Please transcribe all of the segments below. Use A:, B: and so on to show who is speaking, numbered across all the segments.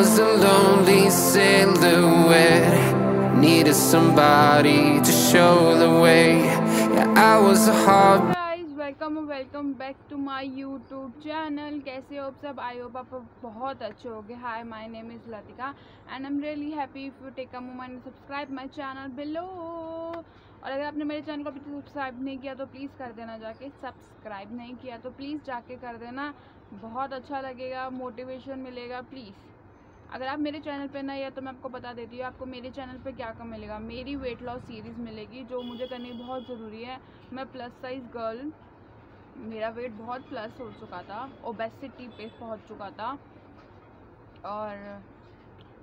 A: was a lonely silhouette. Needed somebody to show the way. Yeah, I was a.
B: Guys welcome welcome back to my YouTube channel कैसे हो सब I hope आप बहुत अच्छे हो गए hi my name is Latika and I am really happy if you take a moment subscribe my channel below और अगर आपने मेरे चैनल को अभी सब्सक्राइब नहीं किया तो प्लीज़ कर देना जाके सब्सक्राइब नहीं किया तो प्लीज़ जाके कर देना बहुत अच्छा लगेगा मोटिवेशन मिलेगा प्लीज़ अगर आप मेरे चैनल पे नए हैं तो मैं आपको बता देती हूँ, आपको मेरे चैनल पे क्या क्या मिलेगा। मेरी वेट लॉस सीरीज़ मिलेगी, जो मुझे करनी बहुत ज़रूरी है। मैं प्लस साइज़ गर्ल मेरा वेट बहुत प्लस हो चुका था ओबेसिटी पे पहुँच चुका था। और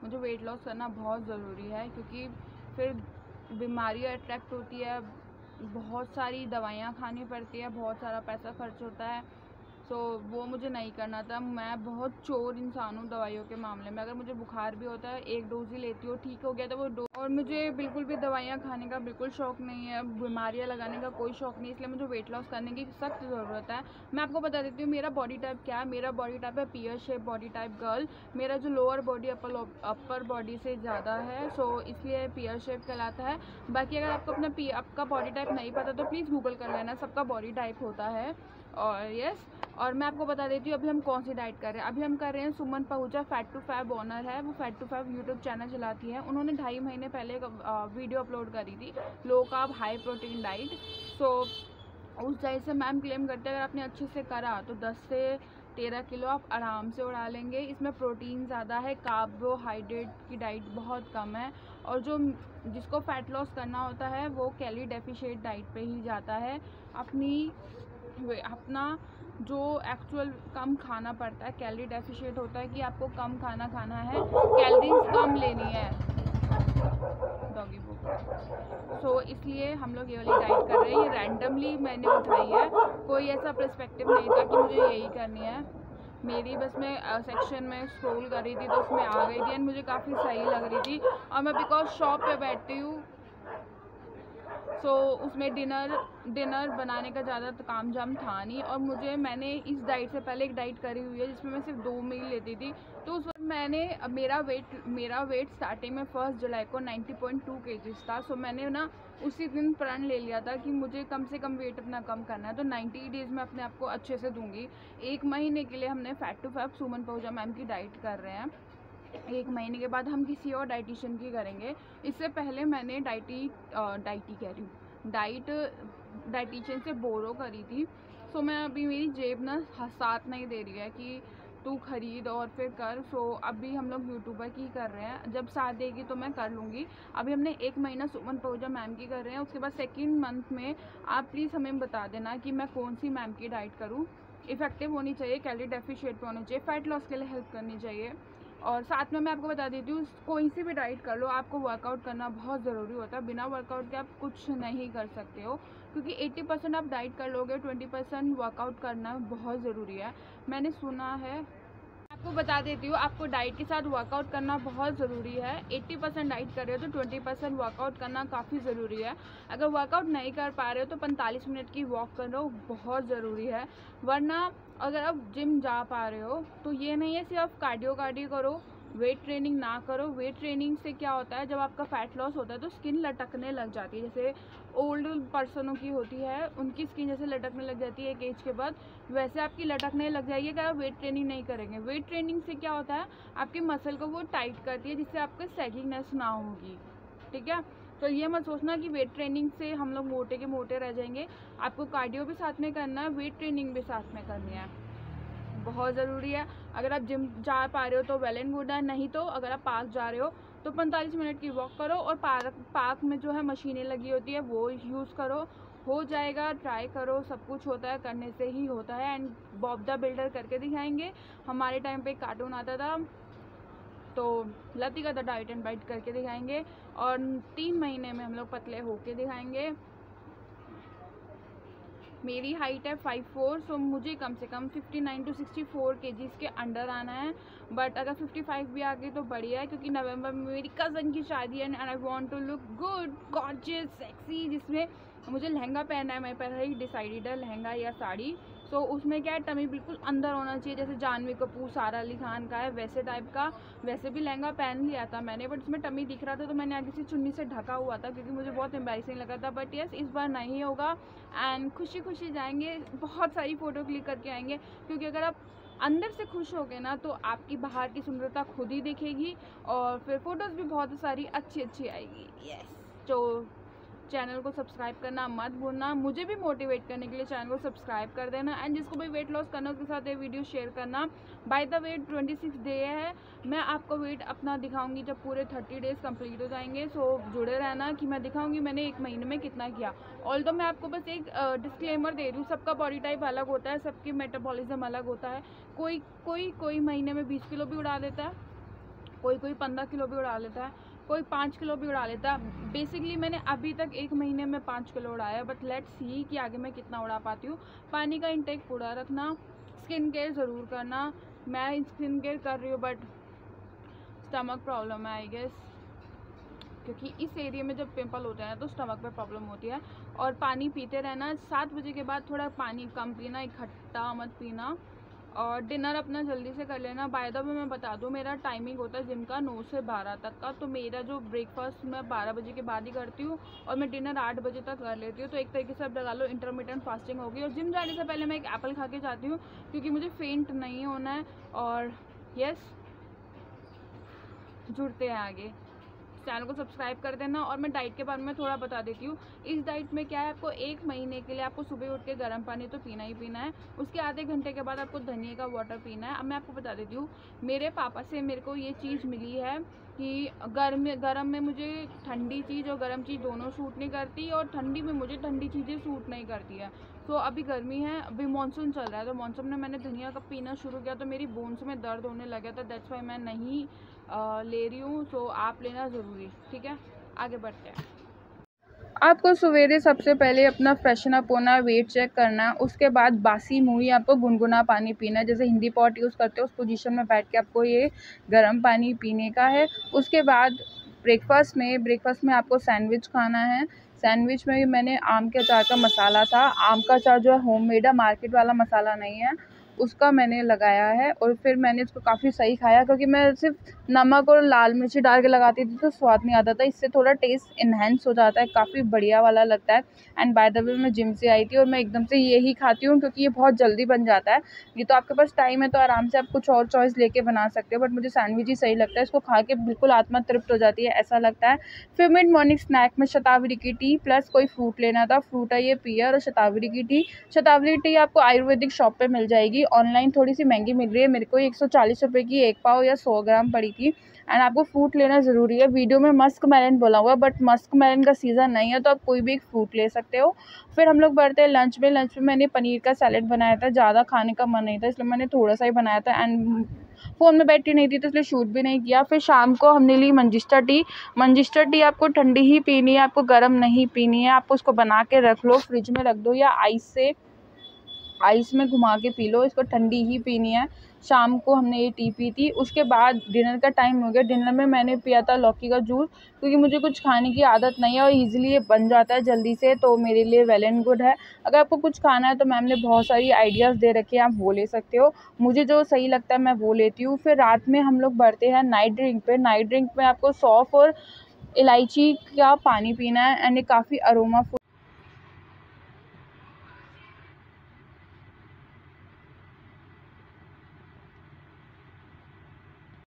B: मुझे वेट लॉस करना बहुत ज़रूरी है, क्योंकि फिर बीमारियाँ अट्रैक्ट होती है, बहुत सारी दवाइयाँ खानी पड़ती है, बहुत सारा पैसा खर्च होता है। सो वो मुझे नहीं करना था। मैं बहुत चोर इंसान हूँ दवाइयों के मामले में। अगर मुझे बुखार भी होता है, एक डोज ही लेती हूँ, ठीक हो गया तो वो डोज और मुझे बिल्कुल भी दवाइयाँ खाने का बिल्कुल शौक नहीं है, बीमारियाँ लगाने का कोई शौक नहीं इसलिए मुझे वेट लॉस करने की सख्त ज़रूरत है। मैं आपको बता देती हूँ, मेरा बॉडी टाइप क्या है? मेरा बॉडी टाइप है pear shape body type girl मेरा जो lower body upper upper body से ज़्यादा है सो इसलिए पियर शेप कहलाता है। बाकी अगर आपको अपना आपका बॉडी टाइप नहीं पता तो प्लीज़ गूगल कर लेना, सबका बॉडी टाइप होता है। और यस और मैं आपको बता देती हूँ, अभी हम कौन सी डाइट कर रहे हैं? अभी हम कर रहे हैं Suman Pahuja fat to fab owner है। वो fat to fab YouTube channel चलाती है। उन्होंने ढाई महीने पहले एक वीडियो अपलोड करी थी low carb high protein diet so उस डाइट से मैम क्लेम करते हैं, अगर आपने अच्छे से करा तो दस से तेरह किलो आप आराम से उड़ा लेंगे। इसमें प्रोटीन ज़्यादा है कार्बोहाइड्रेट की डाइट बहुत कम है। और जो जिसको फैट लॉस करना होता है, वो कैली डेफिशिएट डाइट पे ही जाता है। अपनी अपना जो एक्चुअल कम खाना पड़ता है कैलरी डेफिशिएट होता है कि आपको कम खाना खाना है कैलोरीज कम लेनी है। डॉगी बुक सो इसलिए हम लोग ये वाली डाइट कर रहे हैं। ये रैंडमली मैंने उठाई है। कोई ऐसा परस्पेक्टिव नहीं था कि मुझे यही करनी है। मेरी बस मैं सेक्शन में स्क्रॉल कर रही थी तो उसमें आ गई थी एंड मुझे काफ़ी सही लग रही थी। और मैं बिकॉज़ शॉप पे बैठती हूँ सो so, उसमें डिनर डिनर बनाने का ज़्यादा काम जाम था नहीं और मुझे, मैंने इस डाइट से पहले एक डाइट करी हुई है जिसमें मैं सिर्फ़ दो मील लेती थी। तो उस वक्त मैंने मेरा वेट मेरा वेट स्टार्टिंग में फ़र्स्ट जुलाई को 90.2 पॉइंट था। सो मैंने ना उसी दिन प्रण ले लिया था कि मुझे कम से कम वेट अपना कम करना है। तो 90 डेज़ में अपने आप को अच्छे से दूँगी। एक महीने के लिए हमने fat to fat Suman Pahuja ma'am की डाइट कर रहे हैं। एक महीने के बाद हम किसी और डाइटिशियन की करेंगे। इससे पहले मैंने डाइटी डाइटी कह रही हूँ। डाइट डाइटिशियन से बोरो करी थी। सो मैं अभी मेरी जेब ना साथ नहीं दे रही है कि तू खरीद और फिर कर। सो अभी हम लोग यूट्यूबर की कर रहे हैं। जब साथ देगी तो मैं कर लूँगी। अभी हमने एक महीना सुमन पहुजा मैम की कर रहे हैं। उसके बाद सेकेंड मंथ में आप प्लीज़ हमें बता देना कि मैं कौन सी मैम की डाइट करूँ। इफ़ेक्टिव होनी चाहिए कैलरी डेफिशिएट पर होनी चाहिए फैट लॉस के लिए हेल्प करनी चाहिए। और साथ में मैं आपको बता देती हूँ, कोई सी भी डाइट कर लो, आपको वर्कआउट करना बहुत ज़रूरी होता है। बिना वर्कआउट के आप कुछ नहीं कर सकते हो, क्योंकि 80 परसेंट आप डाइट कर लोगे 20 परसेंट वर्कआउट करना बहुत ज़रूरी है। मैंने सुना है आपको बता देती हूँ, आपको डाइट के साथ वर्कआउट करना बहुत ज़रूरी है। 80 परसेंट डाइट कर रहे हो तो 20 परसेंट वर्कआउट करना काफ़ी ज़रूरी है। अगर वर्कआउट नहीं कर पा रहे हो तो 45 मिनट की वॉक करो बहुत ज़रूरी है। वरना अगर आप जिम जा पा रहे हो तो ये नहीं है सिर्फ़ कार्डियो कार्डियो करो वेट ट्रेनिंग ना करो। वेट ट्रेनिंग से क्या होता है, जब आपका फैट लॉस होता है तो स्किन लटकने लग जाती है। जैसे ओल्ड पर्सनों की होती है, उनकी स्किन जैसे लटकने लग जाती है एक एज के बाद, वैसे आपकी लटकने लग जाएगी अगर आप वेट ट्रेनिंग नहीं करेंगे। वेट ट्रेनिंग से क्या होता है, आपकी मसल को वो टाइट करती है, जिससे आपका सैगिंगनेस ना होगी। ठीक है? तो ये मत सोचना कि वेट ट्रेनिंग से हम लोग मोटे के मोटे रह जाएँगे। आपको कार्डियो भी साथ में करना है वेट ट्रेनिंग भी साथ में करनी है। बहुत ज़रूरी है। अगर आप जिम जा पा रहे हो तो वेल एंड गुड है, नहीं तो अगर आप पार्क जा रहे हो तो 45 मिनट की वॉक करो और पार्क पार्क में जो है मशीनें लगी होती है वो यूज़ करो। हो जाएगा ट्राई करो, सब कुछ होता है, करने से ही होता है एंड बॉब द बिल्डर करके दिखाएँगे। हमारे टाइम पे कार्टून आता था तो लती का द डाइट एंड बाइट करके दिखाएँगे और तीन महीने में हम लोग पतले होके दिखाएँगे। मेरी हाइट है फाइव फोर सो मुझे कम से कम fifty nine to sixty four K G इसके अंडर आना है। बट अगर फिफ्टी फाइव भी आ गई तो बढ़िया है, क्योंकि नवंबर में मेरी कज़न की शादी है and I want to look good conscious sexy जिसमें मुझे लहंगा पहनना है। मेरे पहले ही डिसाइडेड है लहंगा या साड़ी। सो उसमें क्या है, टमी बिल्कुल अंदर होना चाहिए, जैसे जानवी कपूर, सारा अली खान का है, वैसे टाइप का, वैसे भी लहंगा पहन लिया था मैंने बट उसमें टमी दिख रहा था तो मैंने आगे से चुन्नी से ढका हुआ था, क्योंकि मुझे बहुत एम्बेसिंग लगा था बट यस इस बार नहीं होगा एंड खुशी खुशी जाएँगे, बहुत सारी फ़ोटो क्लिक करके आएँगे, क्योंकि अगर आप अंदर से खुश हो गए ना तो आपकी बाहर की सुंदरता खुद ही दिखेगी, और फिर फ़ोटोज़ भी बहुत सारी अच्छी अच्छी आएगी यस तो चैनल को सब्सक्राइब करना मत भूलना। मुझे भी मोटिवेट करने के लिए चैनल को सब्सक्राइब कर देना एंड जिसको भी वेट लॉस करना उसके साथ ये वीडियो शेयर करना। By the way twenty six day है। मैं आपको वेट अपना दिखाऊँगी जब पूरे थर्टी डेज़ कंप्लीट हो जाएँगे। सो जुड़े रहना कि मैं दिखाऊँगी मैंने एक महीने में कितना किया। ऑल तो मैं आपको बस एक डिस्क्लेमर दे रही हूँ, सबका बॉडी टाइप अलग होता है, सबकी मेटाबॉलिज्म अलग होता है। कोई कोई कोई महीने में बीस किलो भी उड़ा देता है, कोई कोई पंद्रह किलो भी उड़ा लेता है। कोई पाँच किलो भी उड़ा लेता। बेसिकली मैंने अभी तक एक महीने में पाँच किलो उड़ाया बट लेट्स सी कि आगे मैं कितना उड़ा पाती हूँ। पानी का इंटेक पूरा रखना स्किन केयर ज़रूर करना। मैं स्किन केयर कर रही हूँ बट स्टमक प्रॉब्लम है आई गेस क्योंकि इस एरिया में जब पिंपल होते हैं तो स्टमक पे प्रॉब्लम होती है। और पानी पीते रहना, सात बजे के बाद थोड़ा पानी कम पीना, इकट्ठा मत पीना। और डिनर अपना जल्दी से कर लेना। बाय द वे मैं बता दूँ, मेरा टाइमिंग होता है जिम का नौ से बारह तक का तो मेरा जो ब्रेकफास्ट मैं बारह बजे के बाद ही करती हूँ और मैं डिनर आठ बजे तक कर लेती हूँ। तो एक तरीके से आप लगा लो इंटरमीडियंट फास्टिंग होगी। और जिम जाने से पहले मैं एक एप्पल खा के जाती हूँ, क्योंकि मुझे फेंट नहीं होना है और यस जुड़ते हैं आगे। चैनल को सब्सक्राइब कर देना और मैं डाइट के बारे में थोड़ा बता देती हूँ। इस डाइट में क्या है, आपको एक महीने के लिए आपको सुबह उठ के गर्म पानी तो पीना ही पीना है, उसके आधे घंटे के बाद आपको धनिया का वाटर पीना है। अब मैं आपको बता देती हूँ, मेरे पापा से मेरे को ये चीज़ मिली है कि गर्म गर्म में मुझे ठंडी चीज़ और गर्म चीज़ दोनों सूट नहीं करती और ठंडी में मुझे ठंडी चीज़ें सूट नहीं करती है। तो अभी गर्मी है, अभी मानसून चल रहा है तो मानसून में मैंने धनिया का पीना शुरू किया तो मेरी बोन्स में दर्द होने लगा था दैट्स वाई मैं नहीं ले रही हूँ तो आप लेना ज़रूरी, ठीक है? आगे बढ़ते हैं। आपको सवेरे सबसे पहले अपना फ्रेशन अप होना वेट चेक करना, उसके बाद बासी मुँह आपको गुनगुना पानी पीना, जैसे हिंदी पॉट यूज़ करते हो, उस पोजीशन में बैठ के आपको ये गर्म पानी पीने का है। उसके बाद ब्रेकफास्ट में ब्रेकफास्ट में आपको सैंडविच खाना है। सैंडविच में मैंने आम के अचार का मसाला था। आम का अचार जो है होममेड है मार्केट वाला मसाला नहीं है। उसका मैंने लगाया है और फिर मैंने उसको काफ़ी सही खाया क्योंकि मैं सिर्फ़ नमक और लाल मिर्ची डाल के लगाती थी तो स्वाद नहीं आता था। इससे थोड़ा टेस्ट इन्हेंस हो जाता है, काफ़ी बढ़िया वाला लगता है। एंड बाय द वे मैं जिम से आई थी और मैं एकदम से यही खाती हूँ क्योंकि ये बहुत जल्दी बन जाता है। ये तो आपके पास टाइम है तो आराम से आप कुछ और चॉइस लेके बना सकते हो बट मुझे सैंडविच ही सही लगता है। इसको खा के बिल्कुल आत्मा तृप्त हो जाती है, ऐसा लगता है। फिर मिड मॉर्निंग स्नैक में शतावरी की टी प्लस कोई फ्रूट लेना था। फ्रूट है ये पियर और शतावरी की टी शतावरी टी आपको आयुर्वेदिक शॉप पर मिल जाएगी ऑनलाइन थोड़ी सी महँगी मिल रही है। मेरे को एक सौ चालीस रुपये की एक पाव या सौ ग्राम पड़ी थी। एंड आपको फ्रूट लेना ज़रूरी है। वीडियो में मस्क मैलन बोला हुआ बट मस्क मैलन का सीज़न नहीं है तो आप कोई भी एक फ्रूट ले सकते हो। फिर हम लोग बढ़ते हैं लंच में। लंच में मैंने पनीर का सैलड बनाया था। ज़्यादा खाने का मन नहीं था, इसलिए मैंने थोड़ा सा ही बनाया था। एंड फ़ोन में बैठी नहीं थी तो इसलिए शूट भी नहीं किया। फिर शाम को हमने ली मंजिस्टर टी। मंजिस्टर टी आपको ठंडी ही पीनी है, आपको गर्म नहीं पीनी है। आप उसको बना के रख लो फ्रिज में रख दो या आइस से। आइस में घुमा के पी लो, इसको ठंडी ही पीनी है। शाम को हमने ये टी पी थी, उसके बाद डिनर का टाइम हो गया। डिनर में मैंने पिया था लौकी का जूस, क्योंकि मुझे कुछ खाने की आदत नहीं है और ईज़िली ये बन जाता है जल्दी से तो मेरे लिए वेल एंड गुड है। अगर आपको कुछ खाना है तो मैम ने बहुत सारी आइडियाज़ दे रखे हैं, आप वो ले सकते हो। मुझे जो सही लगता है मैं वो लेती हूँ। फिर रात में हम लोग बढ़ते हैं नाइट ड्रिंक पर नाइट ड्रिंक में आपको सौफ़ और इलायची का पानी पीना है एंड ये काफ़ी अरोमा